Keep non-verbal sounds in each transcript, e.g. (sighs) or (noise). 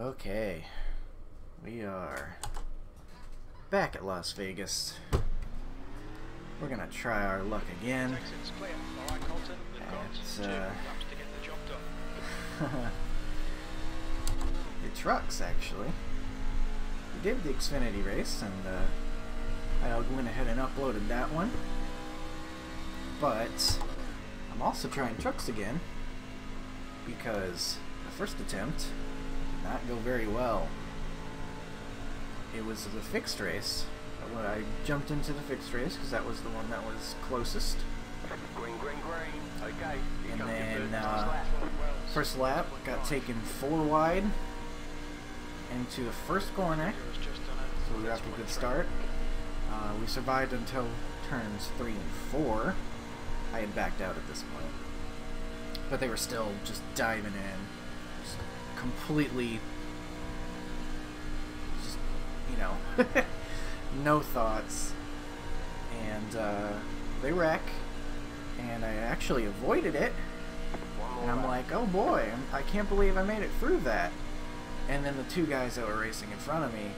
Okay. We are back at Las Vegas. We're gonna try our luck again. At, uh, the (laughs) trucks, actually. We did the Xfinity race, and uh, I went ahead and uploaded that one. But I'm also trying trucks again because the first attempt not go very well. It was the fixed race. When I jumped into the fixed race because that was the one that was closest. Green, green, green. Okay. And then uh, first lap got taken four wide into the first corner, so we got a good start. Uh, we survived until turns three and four. I had backed out at this point, but they were still just diving in, completely, just you know, (laughs) no thoughts, and uh, they wreck, and I actually avoided it. And I'm like, oh boy, I can't believe I made it through that. And then the two guys that were racing in front of me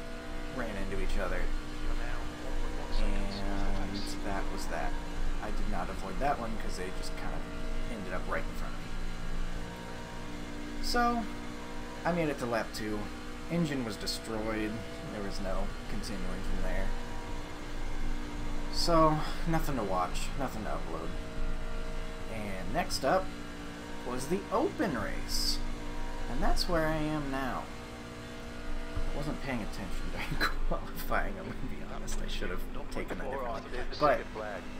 ran into each other. And that was that. I did not avoid that one because they just kind of ended up right in front of me. So, I made it to lap 2. Engine was destroyed. There was no continuing from there. So, nothing to watch, nothing to upload. And next up was the open race. And that's where I am now. I wasn't paying attention (laughs) during qualifying, I'm going to be honest. I should have taken that differently. But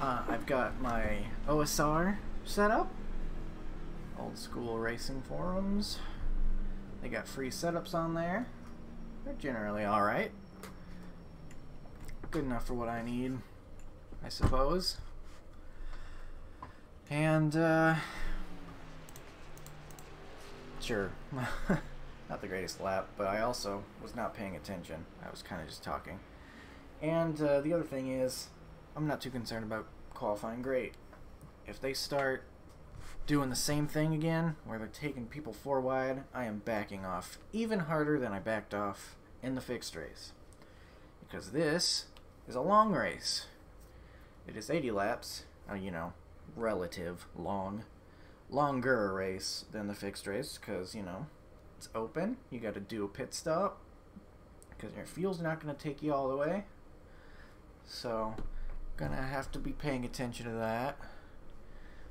uh, I've got my OSR set up. Old school racing forums. They got free setups on there. They're generally alright. Good enough for what I need, I suppose. And, uh, sure, (laughs) not the greatest lap, but I also was not paying attention. I was kind of just talking. And uh, the other thing is, I'm not too concerned about qualifying great. If they start doing the same thing again, where they're taking people four wide, I am backing off even harder than I backed off in the fixed race. Because this is a long race. It is 80 laps, uh, you know, relative long, longer race than the fixed race, because, you know, it's open. You got to do a pit stop, because your fuel's not going to take you all the way. So, gonna have to be paying attention to that.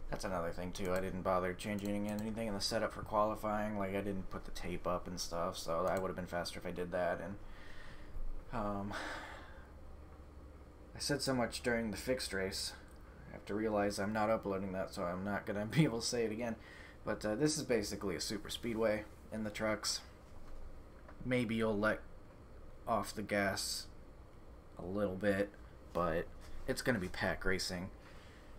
That's another thing too. I didn't bother changing anything in the setup for qualifying. Like I didn't put the tape up and stuff, so I would have been faster if I did that. And um, I said so much during the fixed race. I have to realize I'm not uploading that, so I'm not gonna (laughs) be able to say it again. But uh, this is basically a super speedway in the trucks. Maybe you'll let off the gas a little bit, but it's gonna be pack racing.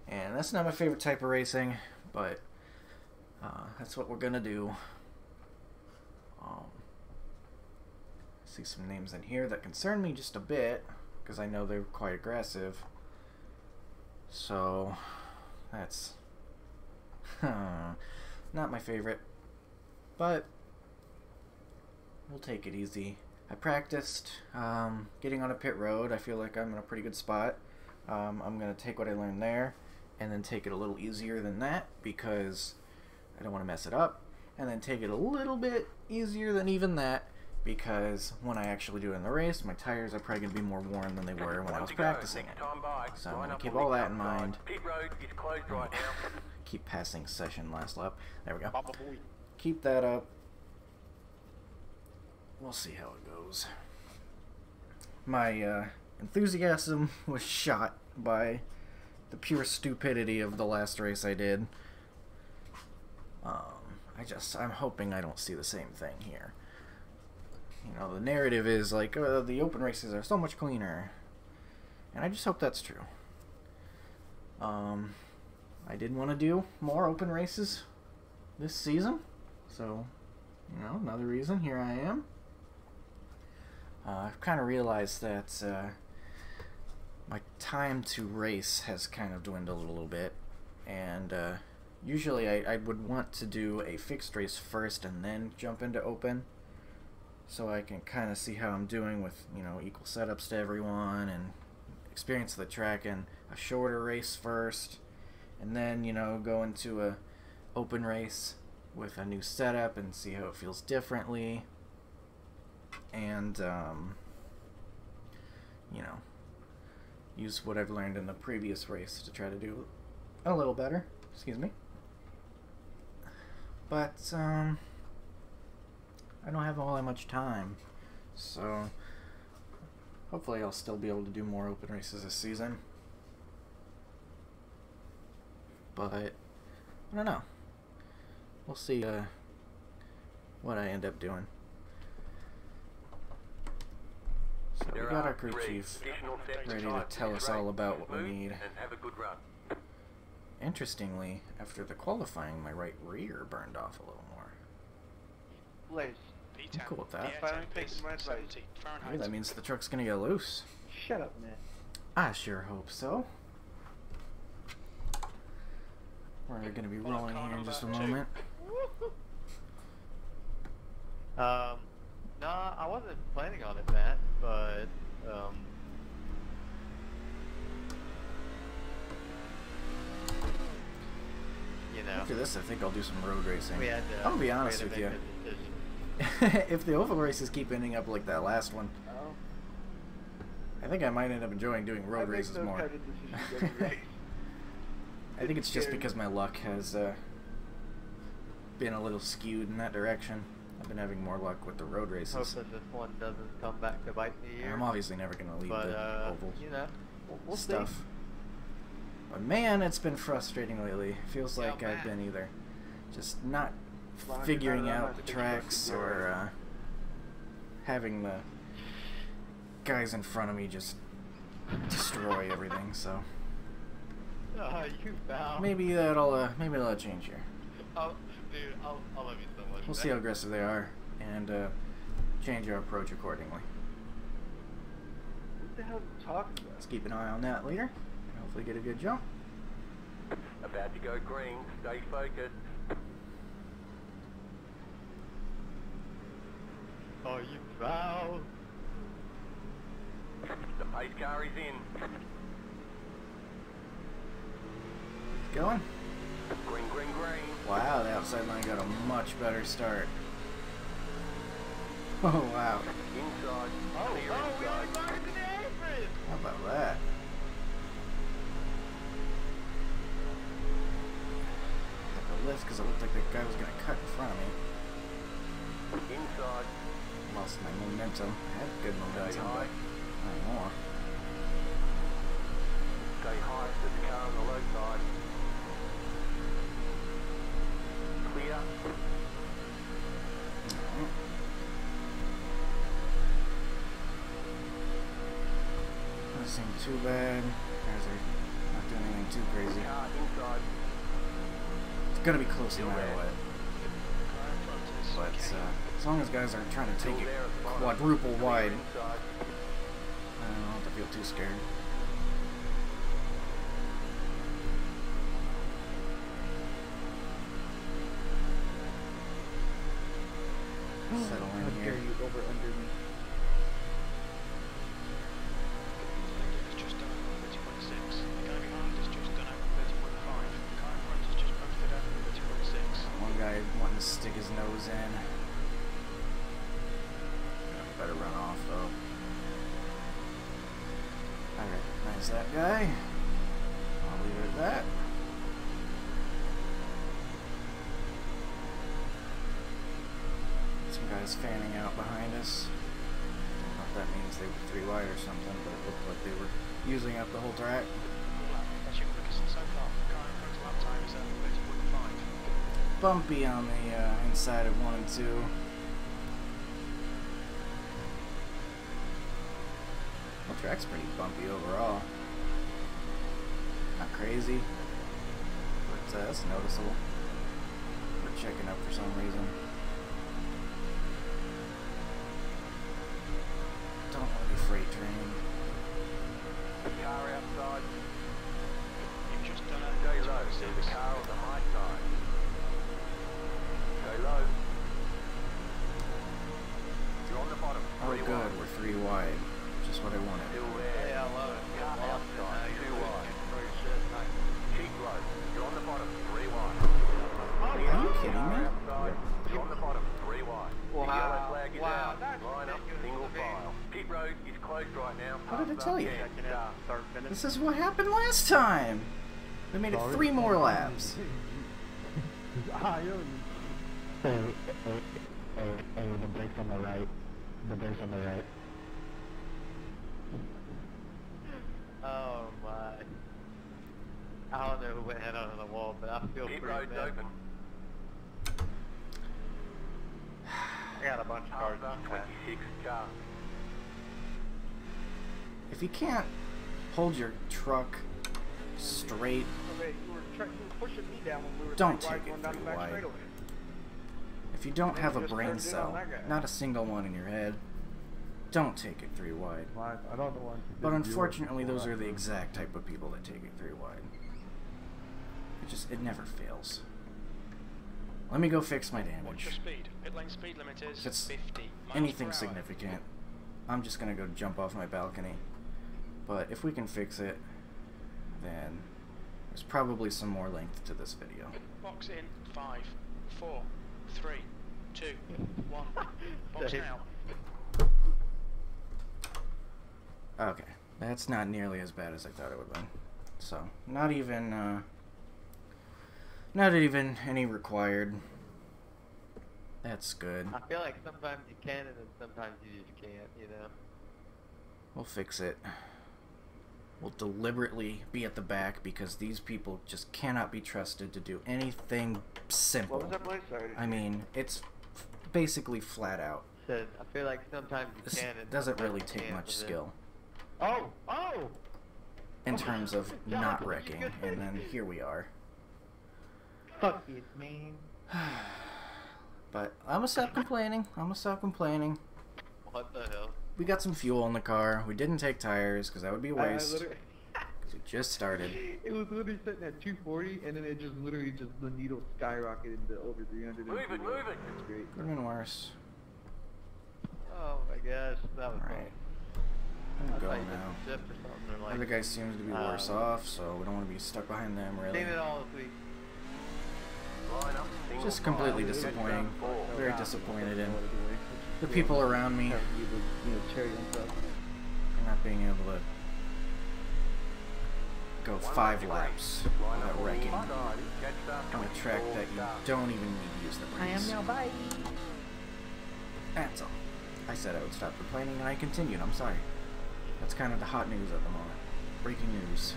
And that's not my favorite type of racing, but uh, that's what we're gonna do. Um, see some names in here that concern me just a bit, because I know they're quite aggressive. So, that's (laughs) not my favorite, but we'll take it easy. I practiced um, getting on a pit road. I feel like I'm in a pretty good spot. Um, I'm going to take what I learned there and then take it a little easier than that because I don't want to mess it up. And then take it a little bit easier than even that because when I actually do it in the race, my tires are probably going to be more worn than they were when I was practicing it. So I'm going to keep all that in mind. (laughs) keep passing session last lap. There we go. Keep that up. We'll see how it goes. My uh, enthusiasm (laughs) was shot by the pure stupidity of the last race I did. Um, I just, I'm hoping I don't see the same thing here. You know, the narrative is like, uh, the open races are so much cleaner. And I just hope that's true. Um, I did want to do more open races this season. So, you know, another reason, here I am. Uh, I've kind of realized that uh, time to race has kind of dwindled a little bit, and uh, usually I, I would want to do a fixed race first and then jump into open, so I can kind of see how I'm doing with you know equal setups to everyone and experience the track in a shorter race first, and then you know go into a open race with a new setup and see how it feels differently, and um, you know use what I've learned in the previous race to try to do a little better. Excuse me. But um, I don't have all that much time, so hopefully I'll still be able to do more open races this season. But I don't know. We'll see uh, what I end up doing. So we got our crew chief ready to tell us all about what we need. And have a good run. Interestingly, after the qualifying, my right rear burned off a little more. Blaze, I'm cool with that. Finally taking my advice. Maybe that means the truck's gonna get loose. shut up, man. I sure hope so. We're gonna be rolling car here in just a moment. Um, no, I wasn't planning on it, Matt, but, um... You know, After this, I think I'll do some road racing. we had to... I'm gonna be we had honest to with you. (laughs) if the oval races keep ending up like that last one, Oh. I think I might end up enjoying doing road races more. I think (laughs) it's just because my luck has uh, been a little skewed in that direction. I've been having more luck with the road races. Hoping this one doesn't come back to bite me here. I'm obviously never gonna leave but, the uh, oval you know, we'll, we'll stuff. see. But man, it's been frustrating lately. Feels Yeah, like I've been either just not figuring out the tracks or uh, having the guys in front of me just destroy (laughs) everything. So Oh, you foul. maybe that'll uh, maybe that'll change here. I'll, dude, I'll, I'll love you. We'll see how aggressive they are and uh, change our approach accordingly. What the hell are you talking about? Let's keep an eye on that later. and Hopefully, get a good jump. About to go green. Stay focused. Oh, you foul. The pace car is in. It's Going. Green, green, green. Wow, the outside line got a much better start. (laughs) Oh wow. How about that? I had to lift because it looked like that guy was gonna cut in front of me. Inside. Lost my momentum. I had good momentum, but high. not anymore. Stay high to the car on the low side. Clear. Alright. Doesn't seem too bad. Guys are not doing anything too crazy. Car inside. It's gonna be close no Still matter what. But uh, as long as guys aren't trying to take there at the it quadruple wide, I don't have to feel too scared. Just posted over 30.6. One guy wanting to stick his nose in. Better run off though. I recognize that guy. Guys fanning out behind us. I Don't know if that means they were three wide or something, but it looked like they were using up the whole track. Lap. That's your quickest so far. Car in front's lap time is at 30.5. bumpy on the uh, inside of one and two. The track's pretty bumpy overall. Not crazy, but uh, that's noticeable. We're checking up for some reason. Road is closed right now. What did I tell you? yeah, Checking out. start. Start finish. This is what happened last time. We made it three more laps. (laughs) Ah, yo. Hey, hey, hey, hey, the brakes on the right. The brakes on the right. Oh my. I don't know who went head on the wall, but I feel Pit pretty bad. open. I got a bunch of cars Pass on up, track. 26 cars. If you can't hold your truck straight, oh, Okay, you were, you were pushing me down when we Don't take it going down three the wide. if you don't have a brain turned it on cell, not a single one in your head, don't take it three wide. Well, I, I don't know But unfortunately, those are the exact type of people that take it three wide. It just, it never fails. Let me go fix my What's damage. your speed? Pit lane speed limit is If it's anything significant, I'm just gonna go jump off my balcony. But if we can fix it, then there's probably some more length to this video. Box in five, four, three, two, one. (laughs) Box now. Okay, that's not nearly as bad as I thought it would be. So, not even, uh, not even any required. That's good. I feel like sometimes you can and then sometimes you just can't, you know? We'll fix it. We'll deliberately be at the back because these people just cannot be trusted to do anything simple. What was that place? Sorry. I mean, it's basically flat out. I feel like sometimes you This can and doesn't really you take much skill Oh! Oh! in oh terms of not wrecking, and then here we are. Fuck it, man. (sighs) But I'm gonna stop (laughs) complaining. I'm gonna stop complaining. What the hell? We got some fuel in the car. We didn't take tires because that would be a I- I waste. Because we just started. It was literally sitting at 240, and then it just literally just the needle skyrocketed to over 300. Move it, move it. It's great. Could have been worse. Oh my gosh, that was Alright. fun. I'm I thought going now. missed a shift or something, or The like, other guy seems to be worse um, off, so we don't want to be stuck behind them, really. seen it all this week. Line up, single Just completely disappointing. Very disappointed in the people around me Having to give a, you know, cherry on top. not being able to go five laps to green. Line up without on wrecking inside. Catch up, on a track that you don't even need to use the brakes. I am now bye. That's all. I said I would stop complaining, and I continued. I'm sorry. That's kind of the hot news at the moment. Breaking news.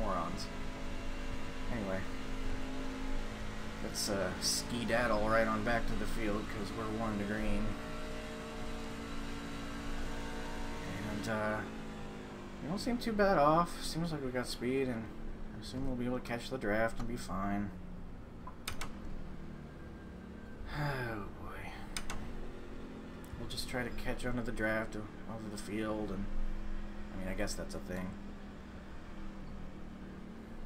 Morons. Anyway. Let's uh, ski-daddle right on back to the field, because we're one to green. And, uh, we don't seem too bad off. Seems like we got speed, and I assume we'll be able to catch the draft and be fine. (sighs) Oh boy. We'll just try to catch under the draft over the field, and I mean, I guess that's a thing.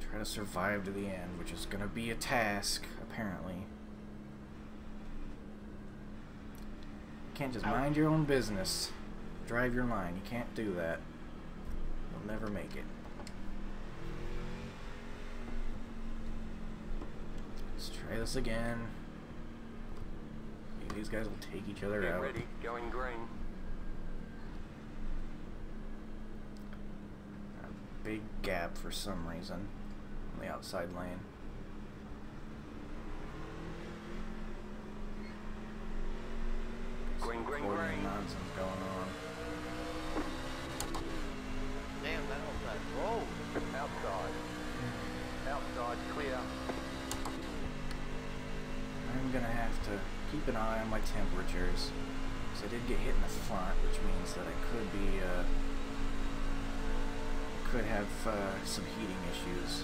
Try to survive to the end, which is gonna be a task, apparently. Can't just mind your own business, drive your line. You can't do that. You'll never make it. Let's try this again. Maybe these guys will take each other Get out. ready, going green. A big gap for some reason on the outside lane. Green, green, green. nonsense going on. Damn, that outside. Whoa! Outside. Outside, clear. I'm gonna have to keep an eye on my temperatures. Because I did get hit in the front, which means that I could be, uh, could have uh, some heating issues.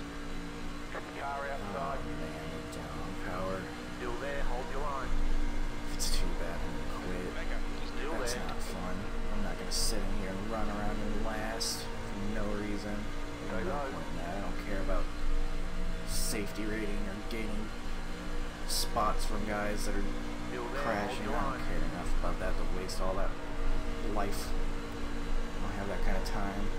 Car Oh outside. man, the down power. Still there, hold your line. It's too bad, I'm gonna quit. Mega, just Still That's not fun. I'm not gonna sit in here and run around and last for no reason. No point in that. I don't care about safety rating or gaining spots from guys that are crashing. I don't care enough about that to waste all that life. I don't have that kind of time.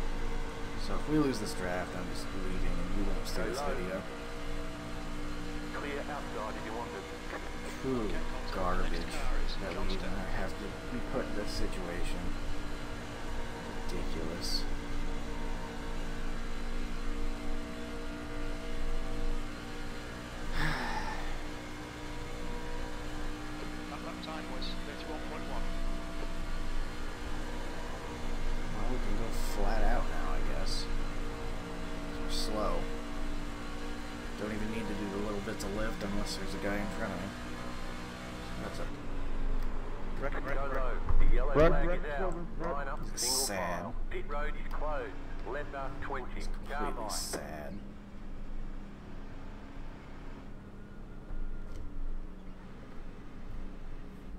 So if we lose this draft, I'm just leaving and you won't see this video. Clear outside if you want it. True garbage that we have to be put in this situation. Ridiculous. That lap time was 31.1. Well, we can go flat out now, I guess. 'Cause We're slow. Don't even need to do the little bits of lift unless there's a guy in front of me. That's a Wreck, Go wreck, wreck. low. The yellow Right, flag right, is out. right. Line up, This is single sad. Pit road is closed. Left 20. It's completely sad.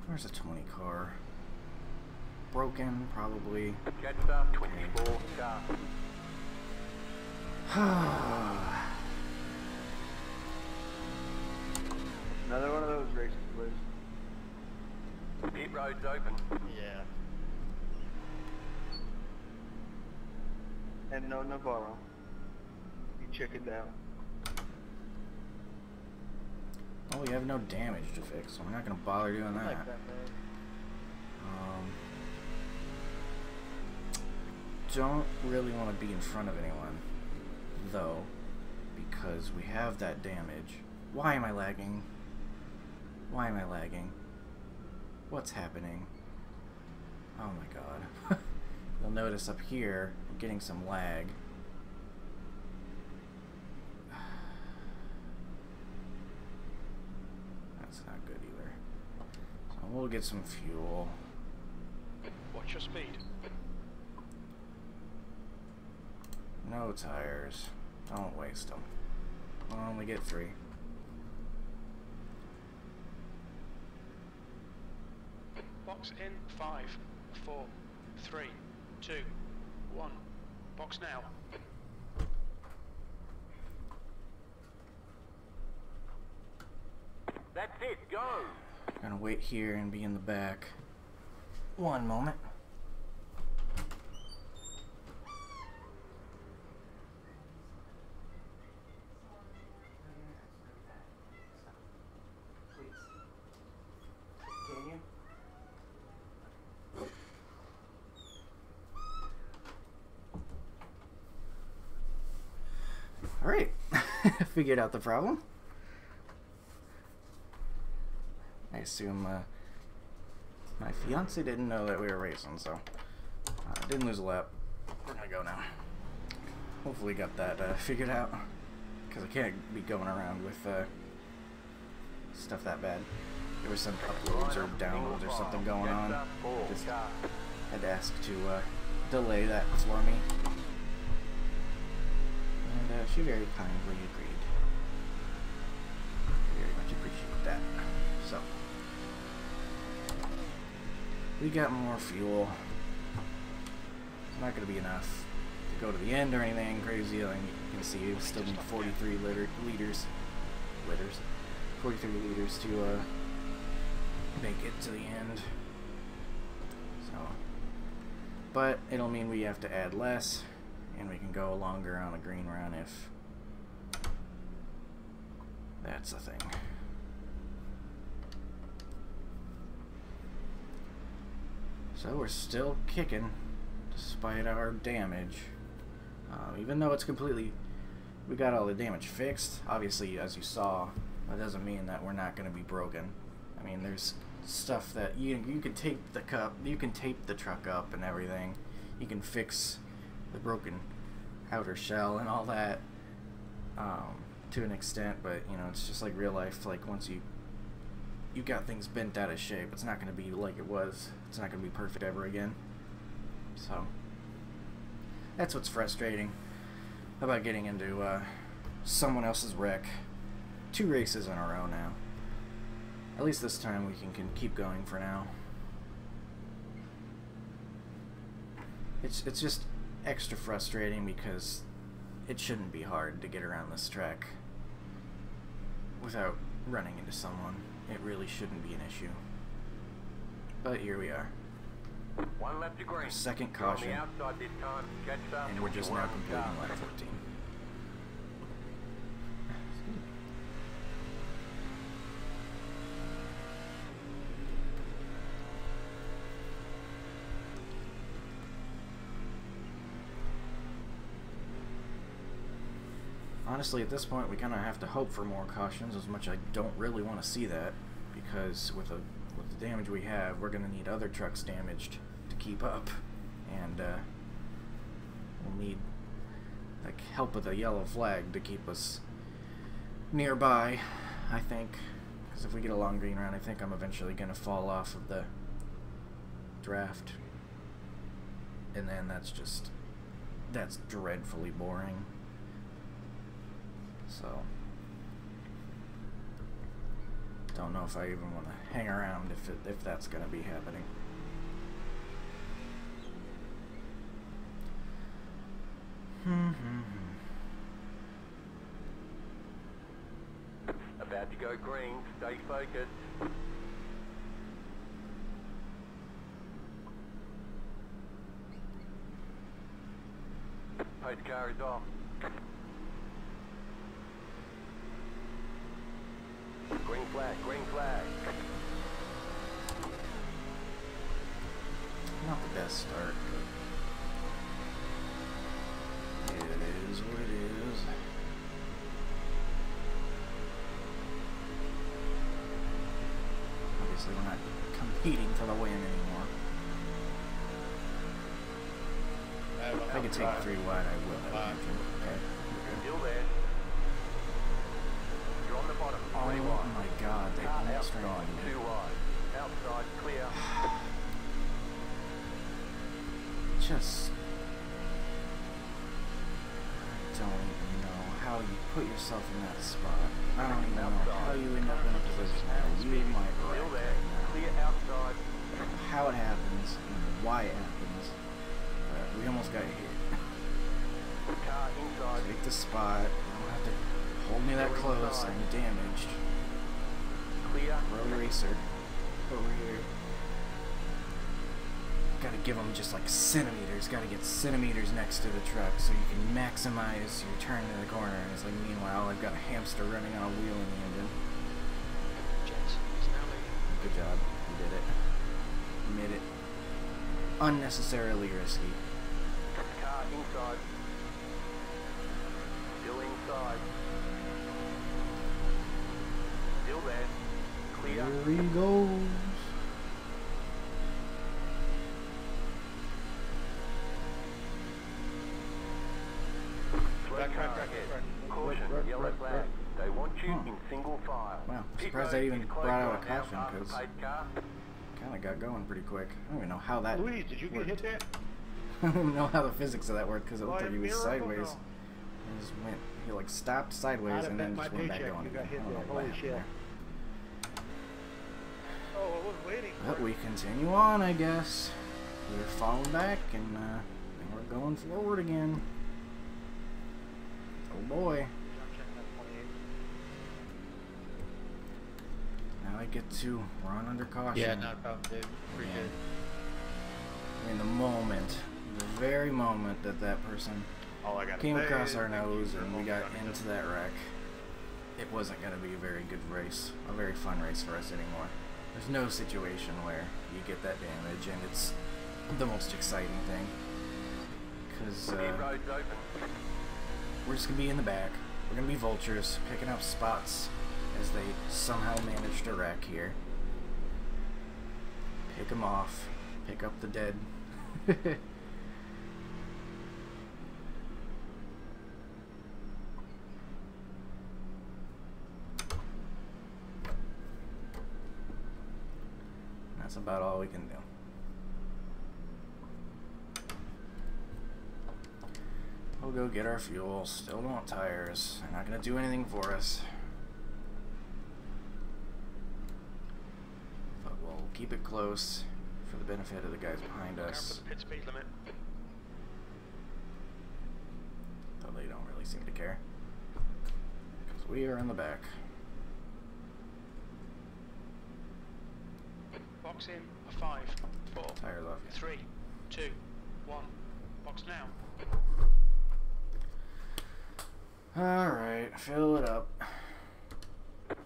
Where's a 20 car? Broken, probably. Jetstar 24 car. (sighs) Another one of those races, boys. Pit road's open. Yeah. And no Navarro. You check it out. oh, we have no damage to fix, so we're not gonna bother doing I that. like that. Um, don't really want to be in front of anyone, though, because we have that damage. Why am I lagging? Why am I lagging? What's happening? Oh my god. (laughs) You'll notice up here, I'm getting some lag. (sighs) That's not good either. So we'll get some fuel. Watch your speed. No tires. Don't waste them. We'll only get three. Box in five, four, three, two, one. Box now. That's it. Go. Gonna wait here and be in the back. One moment. Can you? All right, figured out the problem. I assume uh, my fiance didn't know that we were racing, so uh, didn't lose a lap. We're gonna go now. Hopefully, got that uh, figured out because I can't be going around with uh, stuff that bad. There was some uploads or downloads or something going on. Jetstar 4 Just had to ask to uh, delay that for me, and uh, she very kindly agreed. We got more fuel. It's not going to be enough to go to the end or anything crazy. Like you can see, we still need 43 liter liters, liters, 43 liters to uh, make it to the end. So, but it'll mean we have to add less, and we can go longer on a green run if that's the thing. So we're still kicking, despite our damage. Um, even though it's completely, we got all the damage fixed. Obviously, as you saw, that doesn't mean that we're not going to be broken. I mean, there's stuff that you you can tape the cup, you can tape the truck up and everything. You can fix the broken outer shell and all that um, to an extent, but you know, it's just like real life. Like once you you got things bent out of shape, it's not going to be like it was. It's not going to be perfect ever again. So that's what's frustrating about getting into uh, someone else's wreck. Two races in a row now. At least this time we can, can keep going for now. It's it's just extra frustrating because it shouldn't be hard to get around this track without running into someone. It really shouldn't be an issue. But here we are. One left to green. Second caution. the outside this time. Catch up. And we're just now completing lap 14. Honestly, at this point, we kind of have to hope for more cautions. As much I don't really want to see that, because with the with the damage we have, we're gonna need other trucks damaged to keep up, and uh, we'll need like help with a yellow flag to keep us nearby. I think, because if we get a long green round, I think I'm eventually gonna fall off of the draft, and then that's just that's dreadfully boring. So, don't know if I even want to hang around if it, if that's going to be happening. Hmm, hmm, hmm. About to go green. Stay focused. Pace car is off. Green flag, green flag. Not the best start, but it is what it is. Obviously, we're not competing for the win anymore. If I could take three wide, I will. I imagine. Okay. Still there. You're on the bottom. Oh my god, they Car almost ran outside, me. wide. Outside, clear. just I don't even know how you put yourself in that spot. I don't even know how you end up in a position where you might right Clear outside. now. I don't know how it happens and why it happens, but we almost got hit. Take the spot. Hold me that close. I'm damaged. Clear. Road racer over here. Gotta give them just like centimeters. Gotta get centimeters next to the truck so you can maximize your turn in the corner. And it's like, meanwhile, I've got a hamster running on a wheel in the engine. Jets is now. Good job. You did it. You made it unnecessarily risky. Car inside. Still inside. Still there. Clear. Here he goes. Slow Back, car back, back, ahead. Caution, Right, right, yellow right, flag. right. They want you Huh. in single file. Wow, Pit surprised they even brought out a caution, because the 'cause- Kind of got going pretty quick. I don't even know how that. Louise, did you get hit worked. there? (laughs) I don't even know how the physics of that worked because it looked like he was sideways. no. He just went. He like stopped sideways I'd and then just went back paycheck going you got hit I don't know there. Holy happened shit. there. Oh, I was waiting. But we continue on, I guess. We're falling back and, uh, and we're going forward again. Oh boy. Now I get to run under caution. Yeah, not a problem, dude. Appreciate Yeah. it. I mean, the moment, the very moment that that person All I came across our nose and we got into that wreck, it wasn't going to be a very good race, a very fun race for us anymore. There's no situation where you get that damage and it's the most exciting thing. Because uh, we're just going to be in the back. We're going to be vultures, picking up spots as they somehow manage to wreck here. Pick them off, pick up the dead. (laughs) That's about all we can do. We'll go get our fuel. Still don't want tires. They're not gonna do anything for us. But we'll keep it close for the benefit of the guys behind us. pit speed limit. Though they don't really seem to care. Because we are in the back. Box in. A five, four, Tires off. yeah. three, two, one. Box now. Alright, fill it up.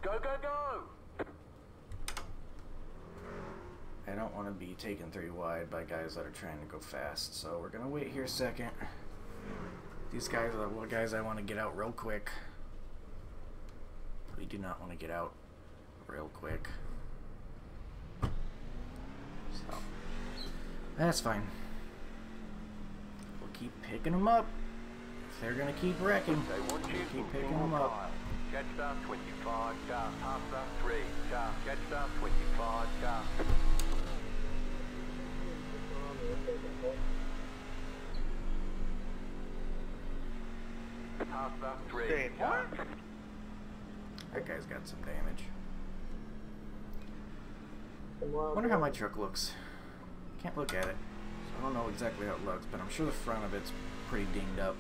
Go, go, go! I don't want to be taken three wide by guys that are trying to go fast, so we're gonna wait here a second. These guys are the guys I want to get out real quick. We do not want to get out real quick. So, that's fine. We'll keep picking them up. If they're gonna keep wrecking, They want you keep picking them up. file. Jetstar 25, car, Hustler 3, car, Jetstar 25, car. Hustler 3, Saying. That guy's got some damage. Wonder how my truck looks. Can't look at it. So I don't know exactly how it looks, but I'm sure the front of it's pretty dinged up.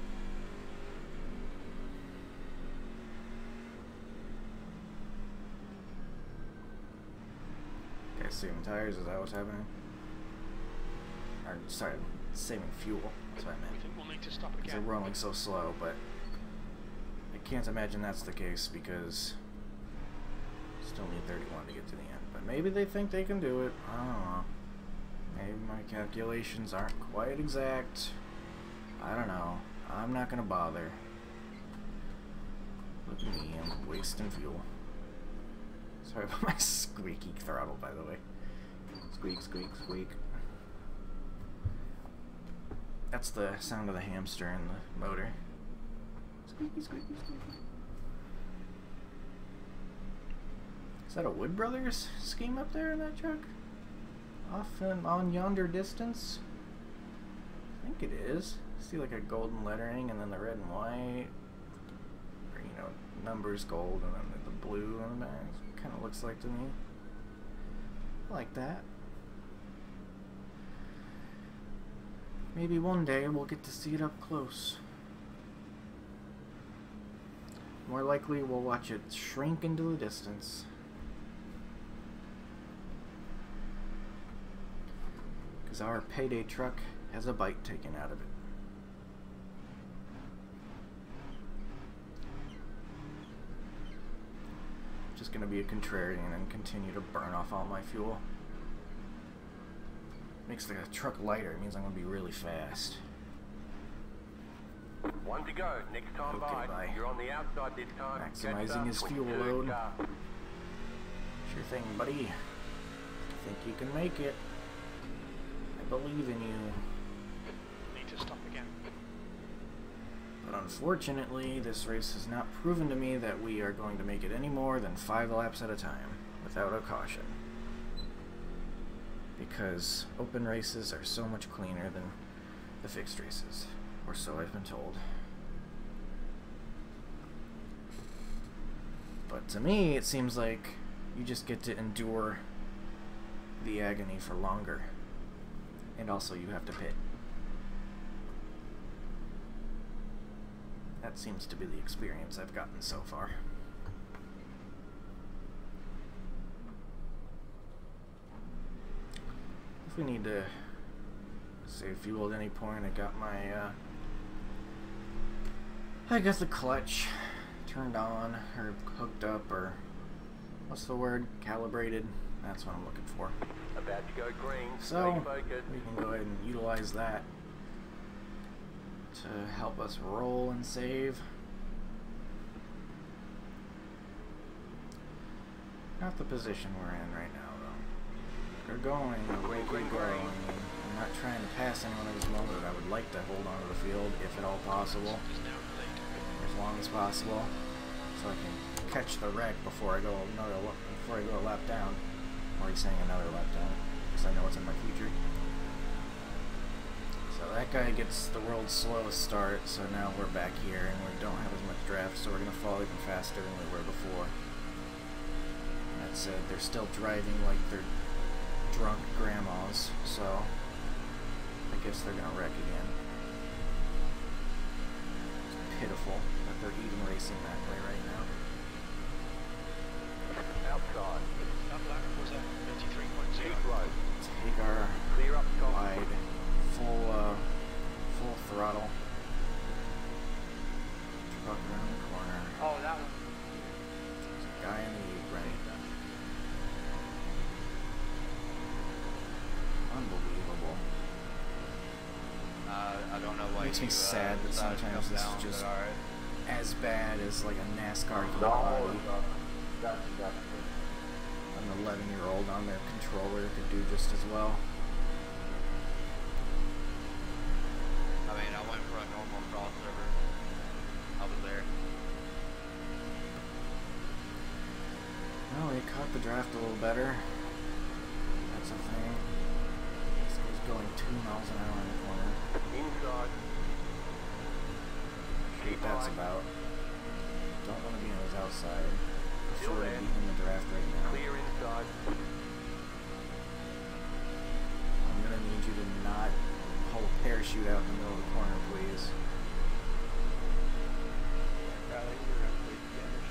Guys saving tires, is that what's happening? Or, sorry, saving fuel. That's what I meant. think we'll need to stop Because they're again. rolling so slow, but I can't imagine that's the case because still need 31 to get to the end. Maybe they think they can do it. I don't know. Maybe my calculations aren't quite exact. I don't know. I'm not gonna bother. Look at me, I'm wasting fuel. Sorry about (laughs) my squeaky throttle, by the way. Squeak, squeak, squeak. That's the sound of the hamster in the motor. Squeaky, squeaky, squeaky. Is that a Wood Brothers scheme up there in that truck? Off in, on yonder distance? I think it is. See like a golden lettering and then the red and white. Or, you know, numbers gold and then the blue on the back. Kind of looks like to me. I like that. Maybe one day we'll get to see it up close. More likely, we'll watch it shrink into the distance. Our payday truck has a bite taken out of it. Just gonna be a contrarian and continue to burn off all my fuel. Makes the truck lighter, it means I'm gonna be really fast. One to go. Next time Okay, by. bye. You're on the outside this time. Maximizing his fuel load. Sure thing, buddy. Think you can make it. I believe in you. Need to stop again. But unfortunately, this race has not proven to me that we are going to make it any more than five laps at a time without a caution. Because open races are so much cleaner than the fixed races, or so I've been told. But to me, it seems like you just get to endure the agony for longer. And also, you have to pit. That seems to be the experience I've gotten so far. If we need to save fuel at any point, I got my, uh, I got the clutch turned on, or hooked up, or what's the word? Calibrated. That's what I'm looking for. About to go green. So, we can go ahead and utilize that to help us roll and save. Not the position we're in right now, though. We're going we're going. I'm not trying to pass anyone at this moment. I would like to hold on to the field, if at all possible, Is now in the lead. as long as possible, so I can catch the wreck before I go another before I go a lap down. He's saying another lap down, because I know what's in my future. So that guy gets the world's slowest start, so now we're back here and we don't have as much draft, so we're gonna fall even faster than we were before. That said, they're still driving like they're drunk grandmas, so I guess they're gonna wreck again. It's pitiful that they're even racing that way right now. Outside. Take our Clear up top. wide, full, uh, full throttle. Truck around the corner. Oh, that one. There's a guy in the apron. Unbelievable. Uh, I don't know why Makes me you, uh, sad that sometimes this is down, but just- alright. As bad as like a NASCAR heat No, body. gotcha, gotcha. An 11 year old on their controller could do just as well. I mean, I went for a normal crossover. I was there. Well, they caught the draft a little better. That's a thing. This was going two miles an hour in the corner. Keep that's about. Don't want to be on his outside. Still Prefer to there. be in the draft right now. Clear inside. I'm gonna need you to not pull a parachute out in the middle of the corner, please. Riley, you're gonna please damage.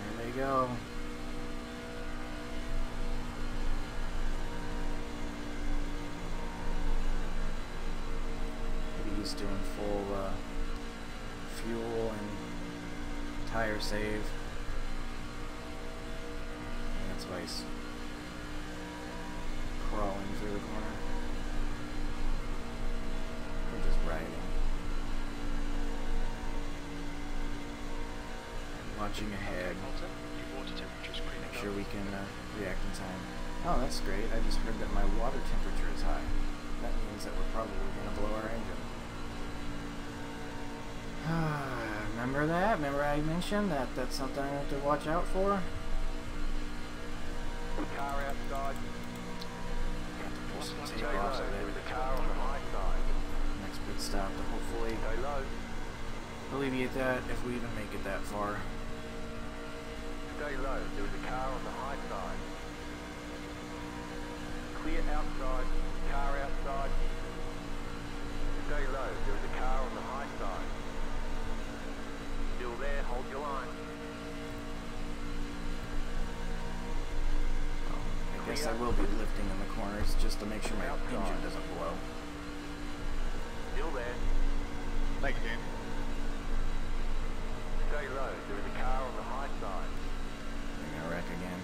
There they go. Tire save. And that's why he's crawling through the corner. We're just riding. Watching ahead. Malta, your water temperature's creeping Make sure we can uh, react in time. Oh, that's great. I just heard that my water temperature is high. That means that we're probably going to blow our engine. Remember that? Remember I mentioned that that's something I have to watch out for? Car outside. Pull some Stay tape Stay off so There is that a car the high side. next pit stop to hopefully alleviate that if we even make it that far. Stay low. There is a car on the high side. Clear outside. Car outside. Stay low. There is a car on the high side. Still there. Hold your line. I guess I will be lifting in the corners just to make sure my Outside. engine doesn't blow. Still there. Thank you, dude. Stay low. There is a car on the high side. I'm gonna wreck again.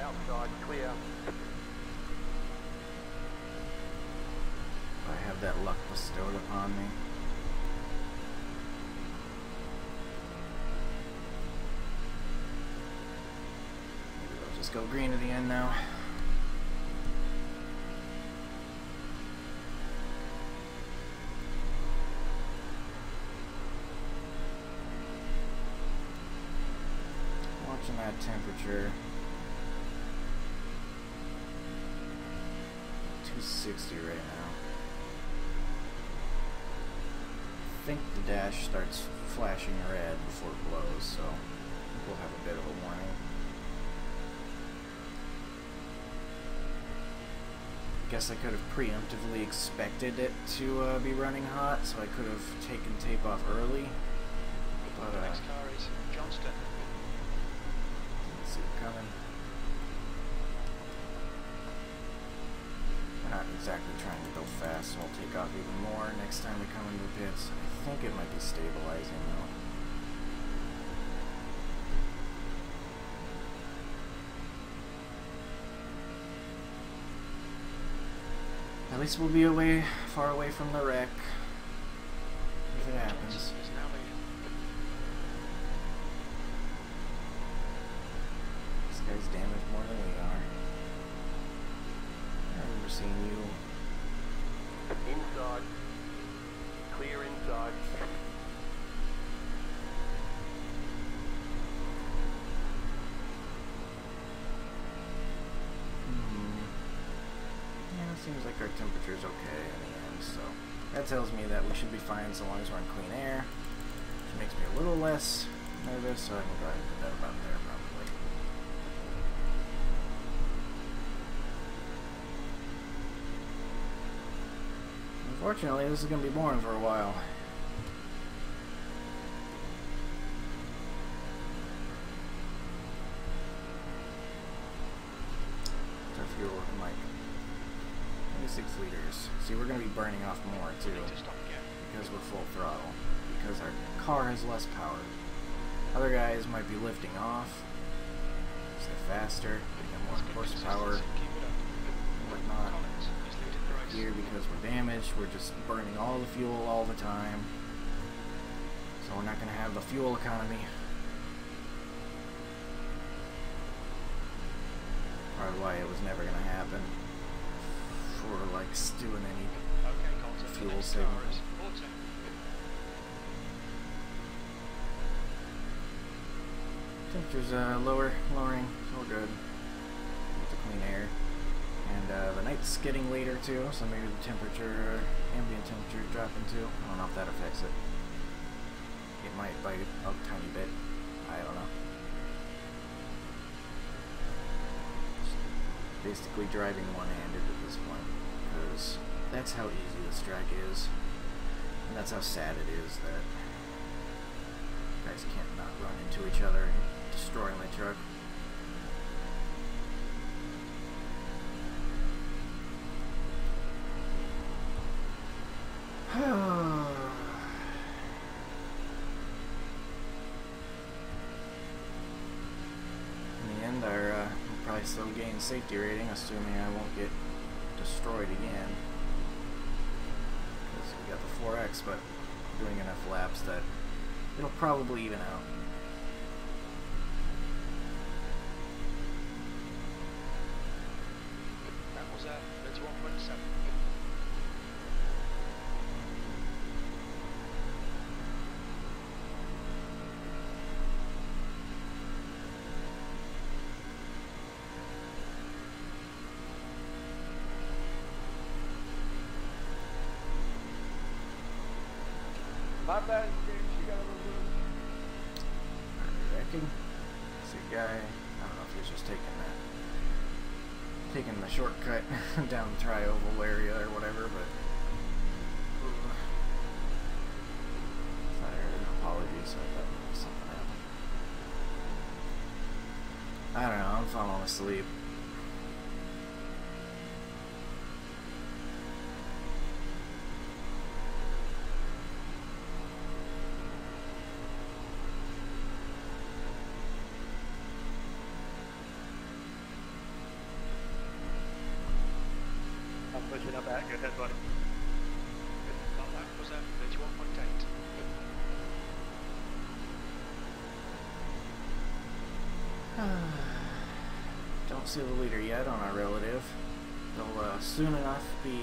Outside. Clear. I have that luck bestowed upon me. Maybe we'll just go green to the end now. Watching that temperature. 260 right now. I think the dash starts flashing red before it blows, so we'll have a bit of a warning. I guess I could have preemptively expected it to uh, be running hot, so I could have taken tape off early. But The uh, next car is Johnston. see it coming. We're not exactly trying to go fast, so I'll take off even more next time we come into the pits. I think it might be stabilizing though. At least we'll be away, far away from the wreck. That tells me that we should be fine so long as we're in clean air. Which makes me a little less nervous, so I can go ahead and put that about there probably. Unfortunately, this is going to be boring for a while. fuel in like 26 liters. See, we're gonna be burning off more too Need to stop again. because we're full throttle. Because our car has less power. Other guys might be lifting off. So they're faster, they got more horsepower, consistency. Keep it up. and whatnot. Collins, he's leading the race. Here, because we're damaged, we're just burning all the fuel all the time. So we're not gonna have the fuel economy. Probably why it was never gonna happen. For like doing any Okay, Fuel saving. car is Auto. Temperature's uh, lower, lowering, it's all good. With the clean air. And uh, the night's getting later too, so maybe the temperature, ambient temperature dropping too. I don't know if that affects it. It might by a tiny bit. I don't know. Just basically driving one-handed at this point, because that's how easy this track is. And that's how sad it is that guys can't not run into each other and destroy my truck. (sighs) In the end, our uh, probably still gain safety rating, assuming I won't get destroyed again. Because we got the 4X, but doing enough laps that it'll probably even out. That was uh, 31.7. I. See a guy, I don't know if he was just taking that, taking the shortcut (laughs) down the tri-oval area or whatever, but. An apology, so I thought something happened. I don't know, I'm falling asleep. I'm pushing up at. Go ahead, buddy. Well, that was uh, 31.8. Don't see the leader yet on our relative. They'll uh, soon enough be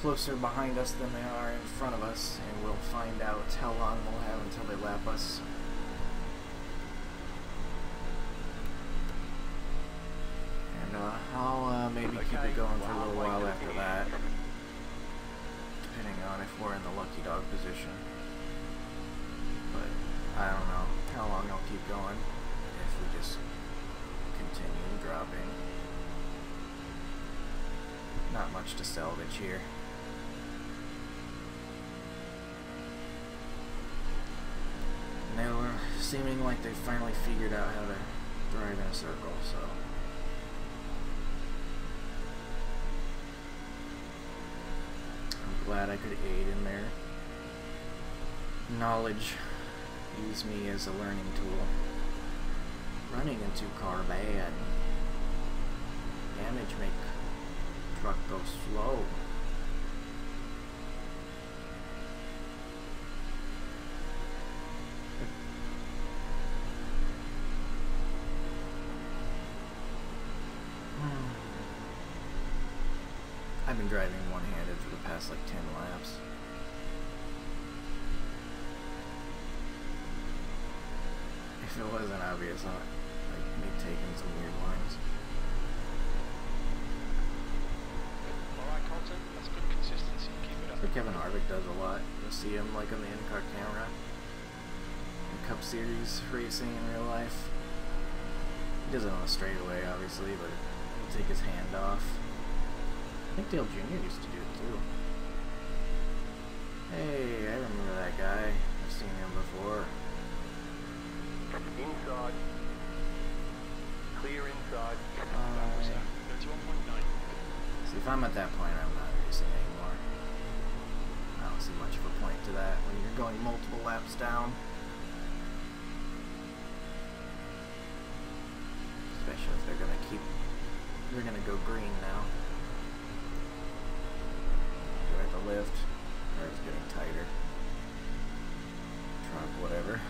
closer behind us than they are in front of us, and we'll find out how long we'll have until they lap us. And uh, I'll uh, maybe keep it going for a little while after that, depending on if we're in the lucky dog position. But I don't know how long I'll keep going if we just continue dropping. Not much to salvage here. They were seeming like they finally figured out how to drive in a circle, so. I'm glad I could aid in their knowledge. Use me as a learning tool. Running into car bad. Damage make truck go slow. Hmm. I've been driving one-handed for the past like 10 laps. If it wasn't obvious, I like me taking some weird lines. Alright, Colton. That's good consistency. Keep it up. What Kevin Harvick does a lot. You'll see him like on the in-car camera. In Cup Series racing in real life. He does it on a straightaway, obviously, but he'll take his hand off. I think Dale Jr. used to do it too. Hey, I remember that guy. I've seen him before. Inside. Clear inside. Uh, uh, 31.9. I'm at that point, I'm not racing anymore. I don't see much of a point to that when you're going multiple laps down. Especially if they're gonna keep, they're gonna go green now. Do I have to lift? Or it's getting tighter. Truck, whatever.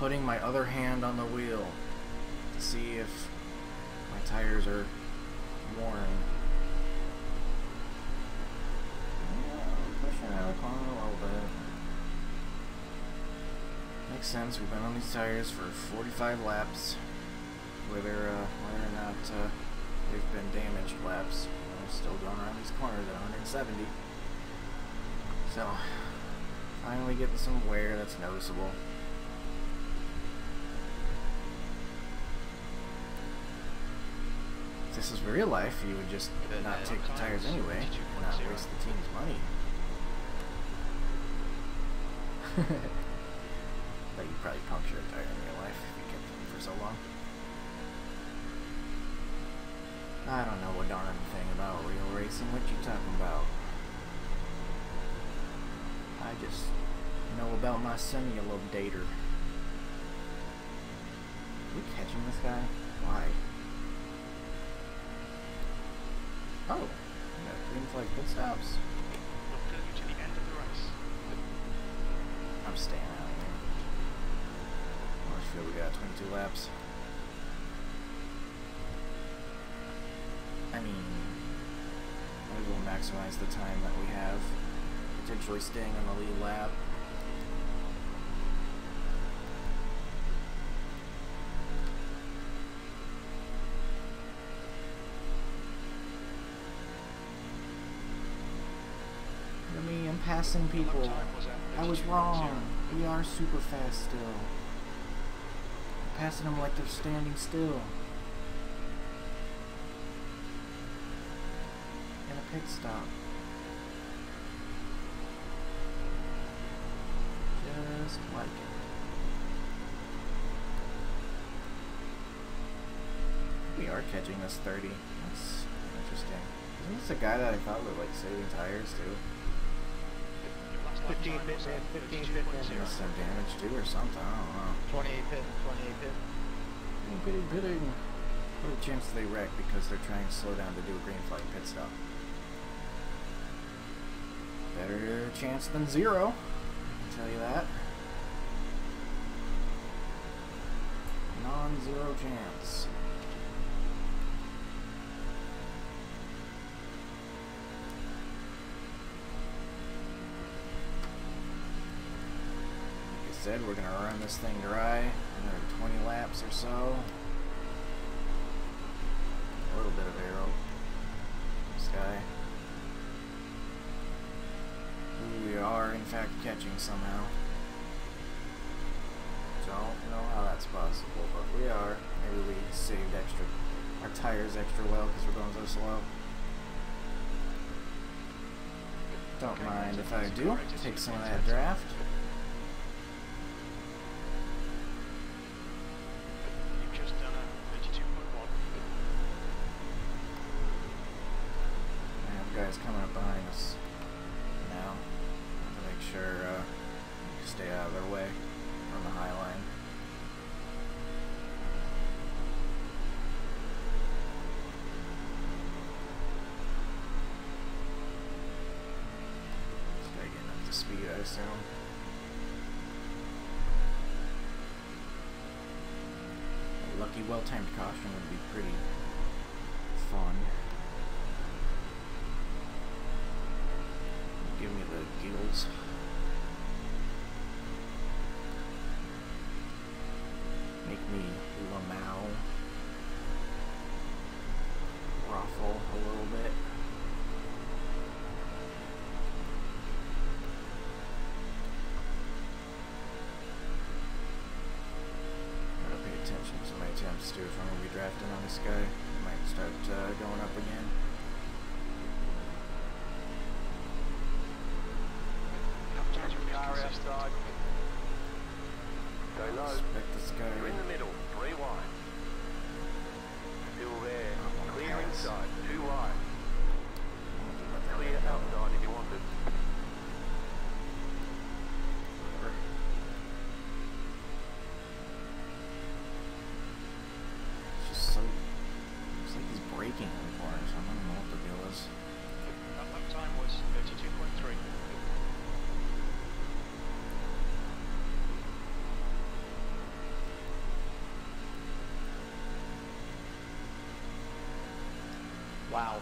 I'm putting my other hand on the wheel to see if my tires are worn. Yeah, pushing out a little bit. Makes sense. We've been on these tires for 45 laps. Whether uh, whether or not uh, they've been damaged laps, we're still going around these corners at 170. So, finally getting some wear that's noticeable. If this is real life, you would just not take the tires anyway and not waste the team's money. (laughs) but you'd probably puncture a tire in real life if you kept them for so long. I don't know a darn thing about real racing. What you talking about? I just know about my son, you little dater. Are we catching this guy? Why? Oh, we got green flag pit stops. We'll go to the end of the race. I'm staying out of here. I feel we got 22 laps. I mean, as well maximize the time that we have. Potentially staying on the lead lap. Passing people. I was wrong. We are super fast still. Passing them like they're standing still. In a pit stop. Just like it. We are catching this 30. That's interesting. Isn't this a guy that I thought was like saving tires too? Your last lap 15 time pit was man, at 15 pit 32.0. man. He must have damage too or something. I don't know. 28 pit and 28 pit. Pitting, pitting. What a chance they wreck because they're trying to slow down to do a green flag pit stop. Better chance than zero. I can tell you that. Non-zero chance. Like I said, we're gonna run this thing dry. Another 20 laps or so. A little bit of arrow. This guy. Who we are, in fact, catching somehow. Don't know how that's possible, but we are. Maybe we saved extra, our tires extra well because we're going so slow. Don't mind if I do. Take some of that draft. Well-timed caution would be pretty fun. Give me the giggles. Make me lamau. Ruffle a little bit. Gotta pay attention to my too if I'm gonna be drafting on this guy. I might start uh, going up again. Lap times were Car consistent. outside. Go low. Expect this guy. Wow.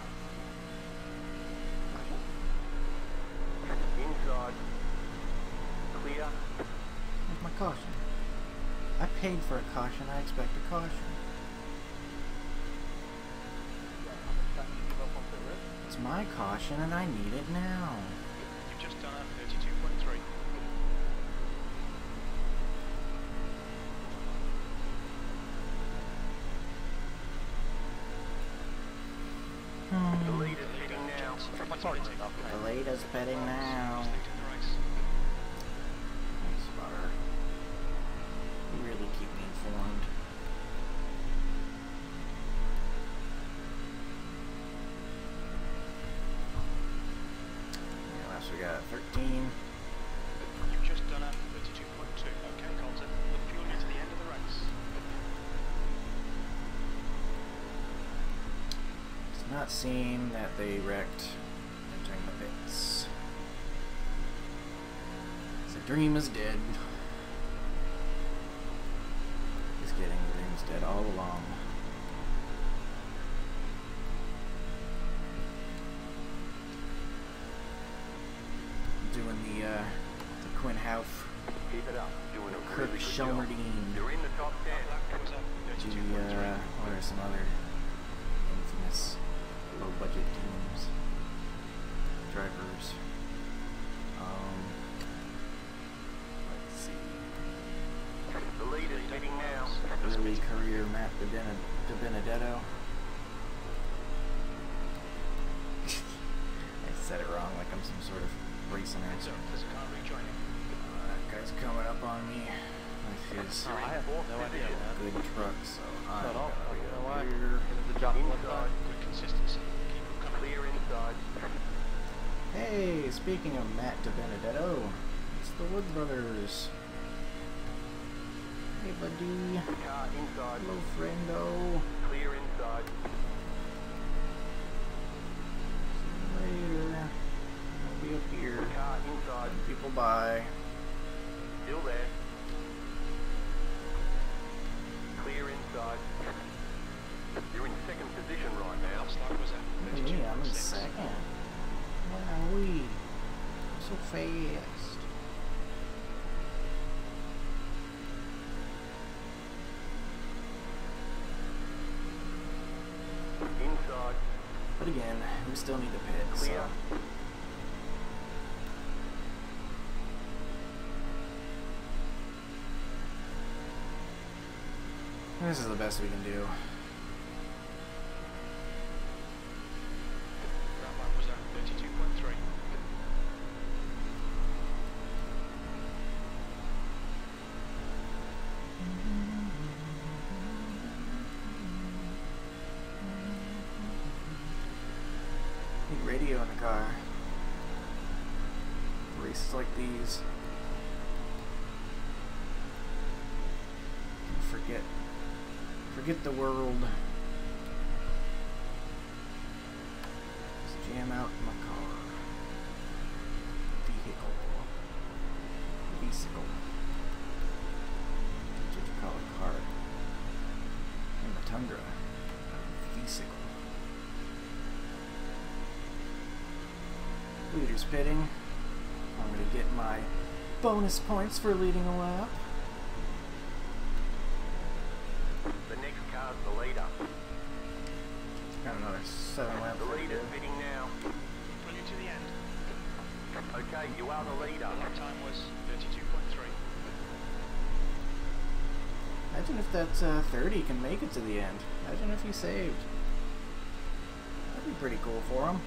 Inside. Clear. Where's my caution? I paid for a caution. I expect a caution. It's my caution, and I need it now. Betting now. Leading the race. Thanks, Spotter. You really keep me informed. Yeah, last we got 13. You've just done a 32.2. Okay, Colton. Look fuel you to the end of the race. Does not seem that they wrecked dream is dead. Benedetto I said it wrong like I'm some sort of racing So, answer there's a car rejoining. uh, that guy's coming up on me with his Oh, I have no idea, man. good truck so I'm Not all. Gonna don't know go why. here. It was a drop left Inside. Good consistency. Keep them. Clear inside. Hey, speaking of Matt DiBenedetto, it's the Wood Brothers. Hey, buddy. Car inside. Hello, friendo. Clear inside. See you I'll be up here. People by. Still there. Clear inside. You're in second position right now. Me, I'm in second. I'm so fast. Inside. But again, we still need the pit, so. This is the best we can do. That lap was a 32.3. Need radio in the car. Races like these. Forget. Forget the world. Just jam out my car. Vehicle. Vesicle. That's you call a car. In the tundra. A vesicle. Leaders pitting. I'm gonna get my bonus points for leading a lap. The next car's the leader. Got another seven laps. The to leader's do. now. Pull you to the end. Okay, you are the leader. The lap time was 32.3. Imagine if that uh, 30 can make it to the end. Imagine if he saved. That'd be pretty cool for him.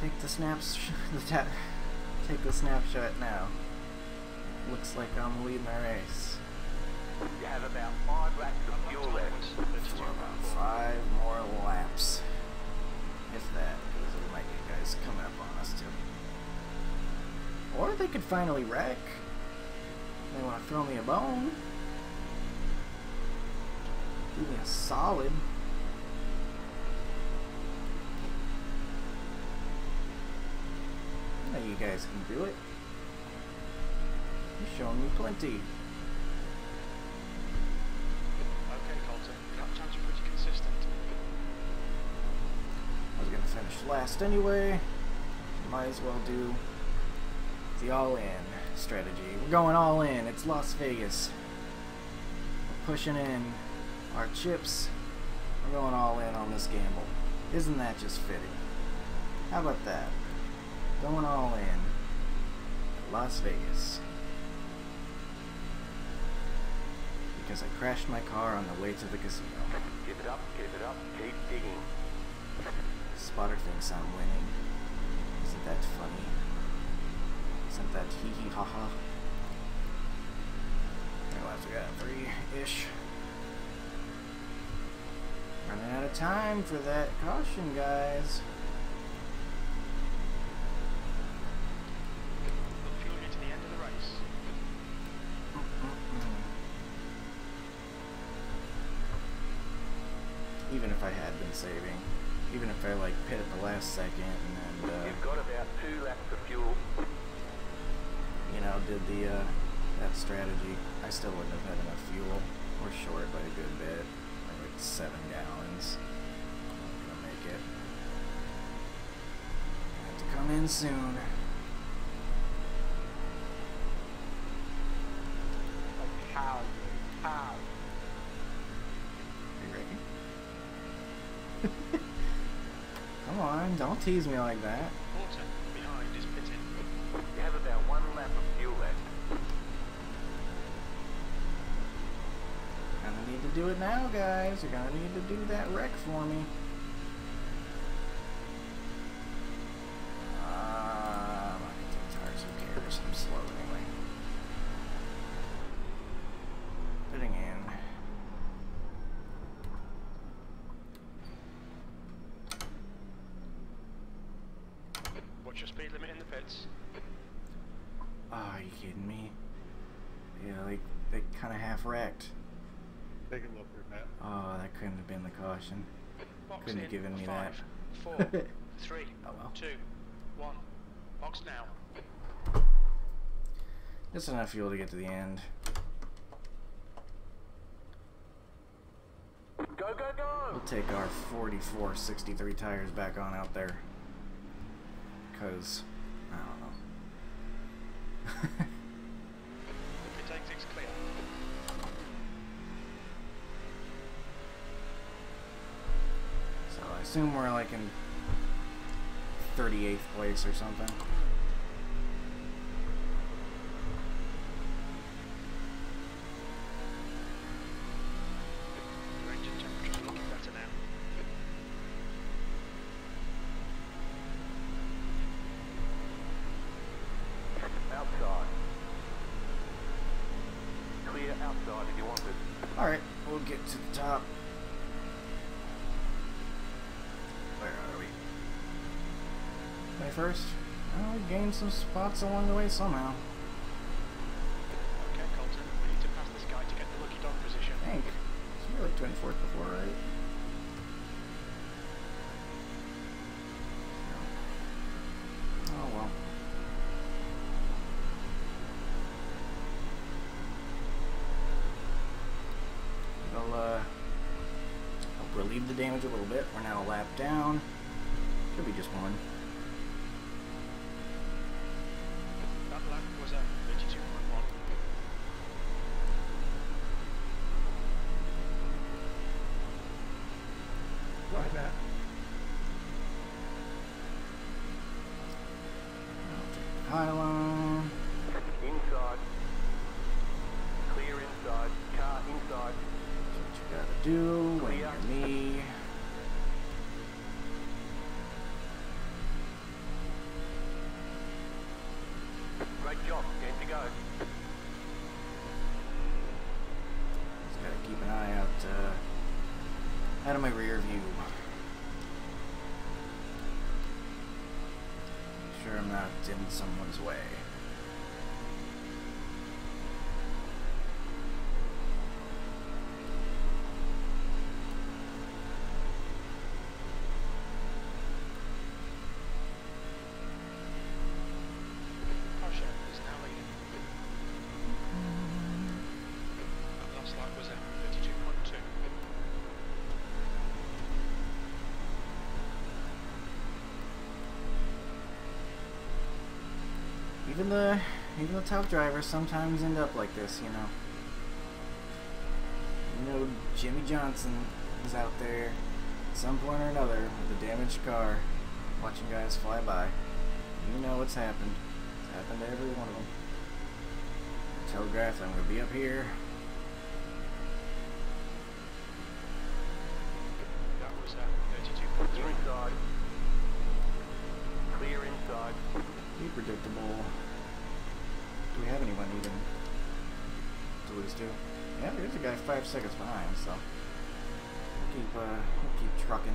Take the snaps, (laughs) the ta- take the snapshot now. Looks like I'm leading the race. You have about five laps of fuel left. five more laps. If that, because we might get guys coming up on us too. Or they could finally wreck. They want to throw me a bone. Do me a solid. You guys can do it. You've shown me plenty. Okay, Colton. Lap times are pretty consistent. I was gonna finish last anyway. Might as well do the all-in strategy. We're going all in. It's Las Vegas. We're pushing in our chips. We're going all in on this gamble. Isn't that just fitting? How about that? Going all in. Las Vegas. Because I crashed my car on the way to the casino. Keep it up, keep it up, keep digging. Spotter thinks I'm winning. Isn't that funny? Isn't that hee hee ha ha? Well, we got three-ish. Running out of time for that caution, guys. We'll fuel you to the end of the race. Even if I had been saving, even if I like pit at the last second and then, You've uh, got about two laps of fuel. you know, did the uh, that strategy, I still wouldn't have had enough fuel. We're short by a good bit, like, seven gallons. Not gonna make it. Have to come in soon. Like how, dude? How? Are you ready? Come on, don't tease me like that. Porter, behind, is pitting. You have about one lap of fuel left. Gonna need to do it now, guys. You're gonna need to do that wreck for me. Uh, I'm not gonna take tires, who cares? I'm slow anyway. Fitting in. What's your speed limit in the pits? Oh, are you kidding me? Yeah, like, they kinda half wrecked. Take a look there, Matt. Oh, that couldn't have been the caution. Box Couldn't in. have given me that. Five, four, (laughs) three, Oh well. two, one. Box now. Just enough fuel to get to the end. Go, go, go! We'll take our 44 63 tires back on out there. Because, I don't know. (laughs) assume we're like in 38th place or something. Your engine temperature's looking better now. Outside. Clear outside if you want it. Alright, we'll get to the top. Where are we? 21st? Oh, we gained some spots along the way somehow. Out of my rear view. Make sure I'm not in someone's way. Even the even the top drivers sometimes end up like this, you know. You know, Jimmie Johnson is out there at some point or another with a damaged car, watching guys fly by. You know what's happened. It's happened to every one of them. Telegraphed I'm gonna be up here. That was uh, 32.3. Inside. Clear inside. Be predictable. Do we have anyone even to lose to? Yeah, there's a guy five seconds behind, so we'll keep uh, we'll keep trucking.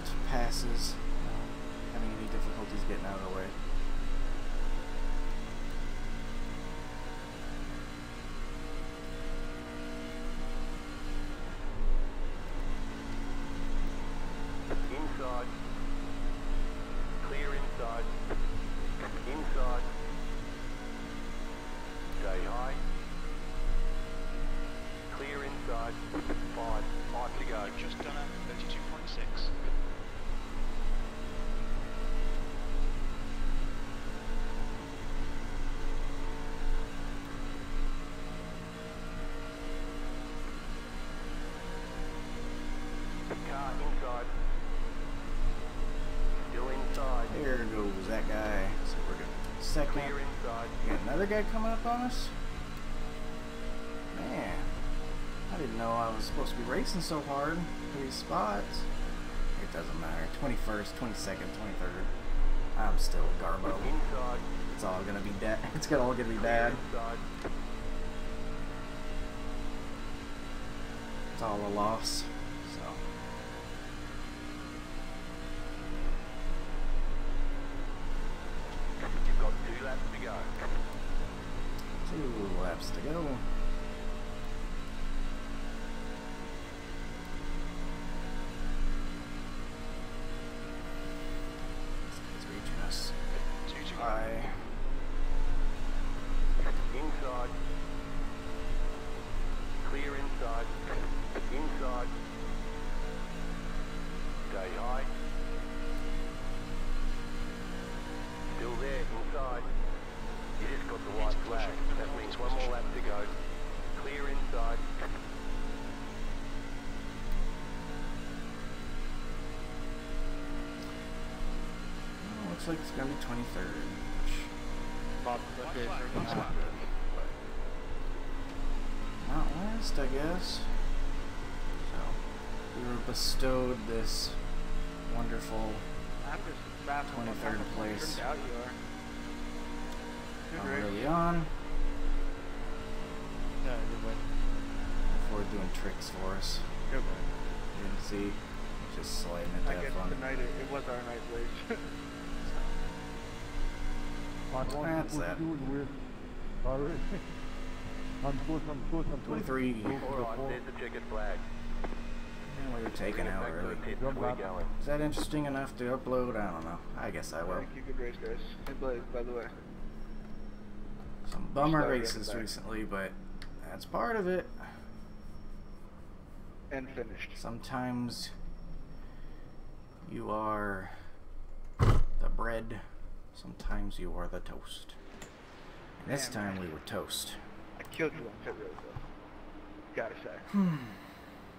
Difficult passes, uh, having any difficulties getting out of the way. Inside. Another guy coming up on us? Man, I didn't know I was supposed to be racing so hard. Three spots. It doesn't matter. 21st, 22nd, 23rd. I'm still Garbo. It's all gonna be bad. (laughs) It's gonna all gonna be bad. It's all a loss. Like it's gonna be 23rd. Which Bob, White okay, flag, for- white flag. not last, I guess. So we were bestowed this wonderful I'm just baffled. by 23rd place. turned out you are. Good race. early on. Yeah, good win. Before doing tricks for us. Good win. You didn't see, just sliding it I to guess have fun. tonight it, it was our night race. (laughs) On one, That's what that. with? Alright. (laughs) I'm close, I'm close, I'm close. 23. Close the there's the checkered flag. And we were taken out early. the pit Jump and we're lap. going. Is that interesting enough to upload? I don't know. I guess I will. Thank you, good race, guys. And Blaze, by the way. Some bummer races recently, but that's part of it. And finished. Sometimes you are the bread, sometimes you are the toast. And this Damn. time we were toast. I killed you on road, though. Gotta say. Hmm.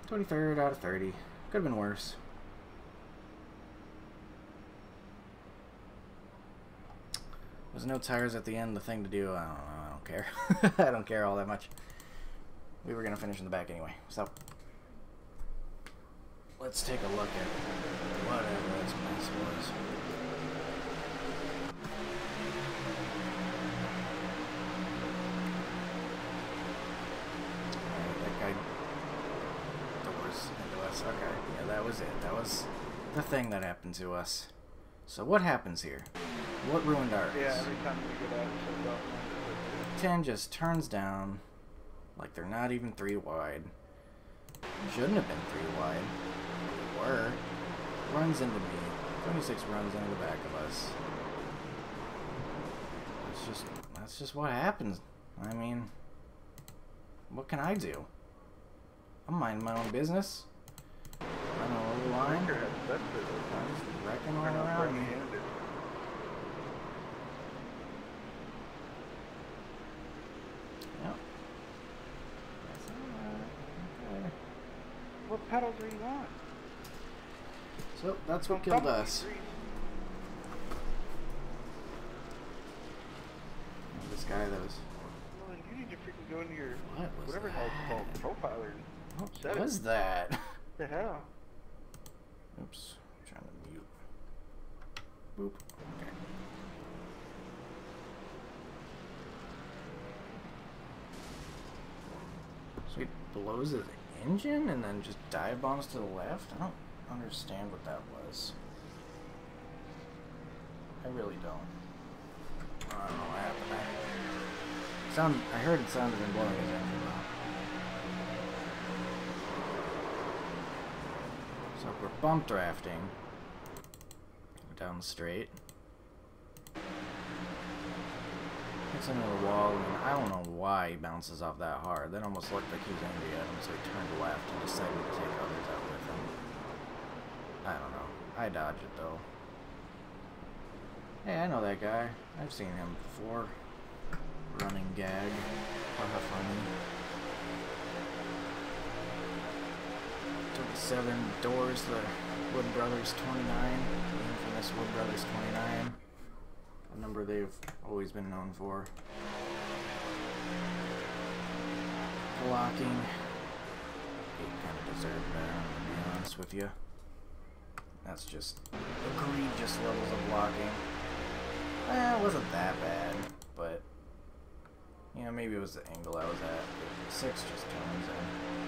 23rd out of 30. Could have been worse. Was no tires at the end the thing to do? I don't know. I don't care. (laughs) I don't care all that much. We were gonna finish in the back anyway, so let's take a look at whatever this mess was. Alright, that guy doors into us. Okay, yeah, that was it. That was the thing that happened to us. So what happens here? What ruined ours? Yeah, every time we get out, it shuts 10 just turns down like they're not even three wide. Shouldn't have been three wide. They were. Runs into me. 26 runs into the back of us. That's just that's just what happens. I mean, what can I do? I'm minding my own business. Running over the line. Breaker has best for those times. Just wrecking all around me. Yep. That's alright. Okay. What pedals are you on? So that's what killed us. you oh, This guy that was Well, you need to freaking go into your What was whatever hell it's called profiler. What was that? (laughs) What the hell? Oops. I'm trying to mute. Boop. Okay. So he blows his engine and then just dive bombs to the left? I don't understand what that was. I really don't. I don't know what happened there. Sound, I heard it sounded him blowing his engine though. So we're bump drafting down the straight. Hits into the wall, and I don't know why he bounces off that hard. That almost looked like he was angry at him, so he turned left and decided to take others out with him. I don't know. I dodged it though. Hey, I know that guy. I've seen him before. Running gag. Haha, funny. 27 doors, the Wood Brothers 29, the infamous Wood Brothers 29, a number they've always been known for. Blocking, he kind of better, to be honest with you. That's just egregious levels of blocking. Eh, it wasn't that bad, but you know, maybe it was the angle I was at. Six just turns in.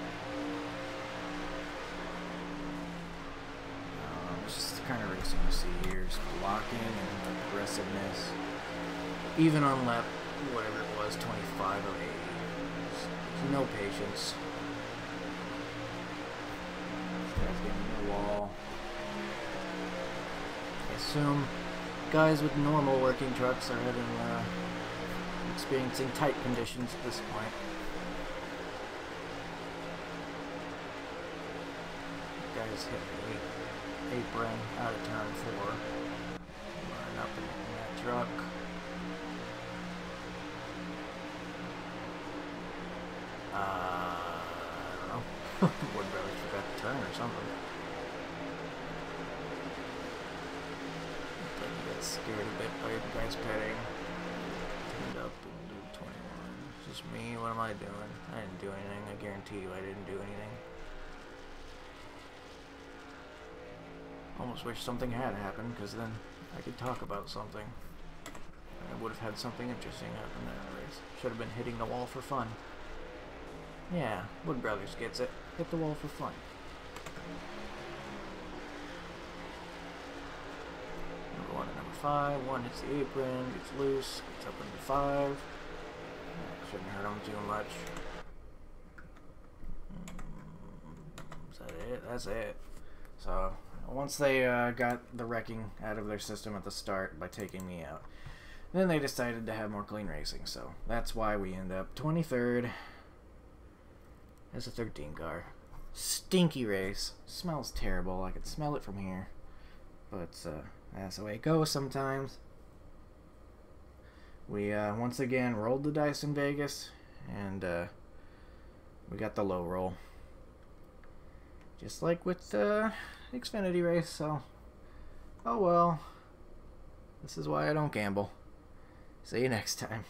Um, it's just kind of racing you see here, just blocking and aggressiveness. Even on lap, whatever it was, 25 or 80. Just- no patience. This guy's getting in the wall. I assume guys with normal working trucks are having, uh, experiencing tight conditions at this point. Guys hit me apron out of turn four. Running up in, that truck. Uh, I don't know. Wood Brothers forgot to turn or something. You got scared a bit by the guys petting. Turned up and do 21. It's just me. What am I doing? I didn't do anything. I guarantee you I didn't do anything. Almost wish something had happened, because then I could talk about something. I would have had something interesting happen there race. Should have been hitting the wall for fun. Yeah, Wood Brothers gets it. Hit the wall for fun. Number one and number five. One hits the apron, gets loose, gets up into five. Shouldn't hurt him too much. Mm, Is that it? That's it. So once they uh, got the wrecking out of their system at the start by taking me out, then they decided to have more clean racing. So that's why we end up 23rd as a 13 car. Stinky race. Smells terrible. I can smell it from here. But uh, that's the way it goes sometimes. We uh, once again rolled the dice in Vegas, and uh, we got the low roll. Just like with the Xfinity race, so. Oh well. This is why I don't gamble. See you next time.